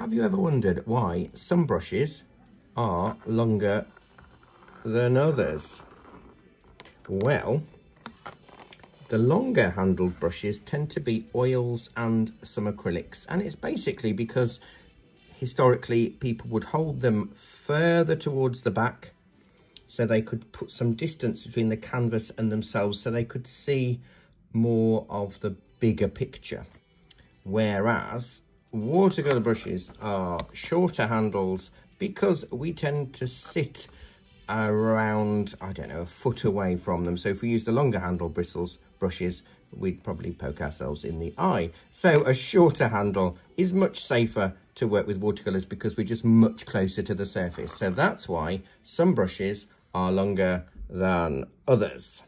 Have you ever wondered why some brushes are longer than others? Well, the longer handled brushes tend to be oils and some acrylics. And it's basically because historically people would hold them further towards the back so they could put some distance between the canvas and themselves so they could see more of the bigger picture. Whereas watercolour brushes are shorter handles because we tend to sit around, I don't know, a foot away from them. So if we use the longer handle bristles, brushes, we'd probably poke ourselves in the eye. So a shorter handle is much safer to work with watercolours because we're just much closer to the surface. So that's why some brushes are longer than others.